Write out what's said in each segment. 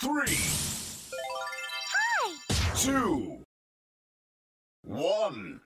three, two, one,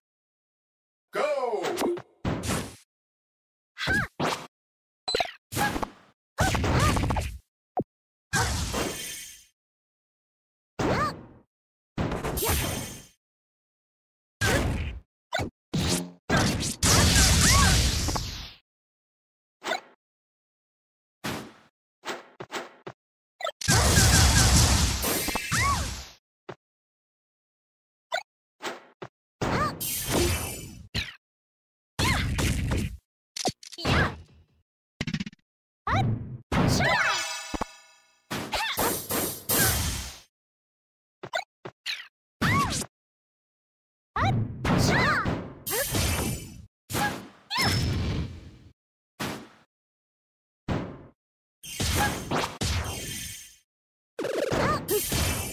Peace.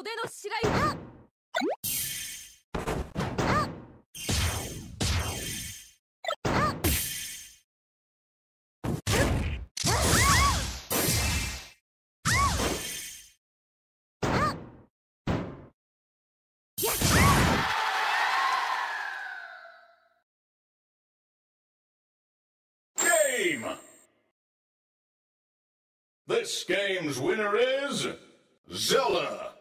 袖の白井やっ Game! This game's winner is Zella!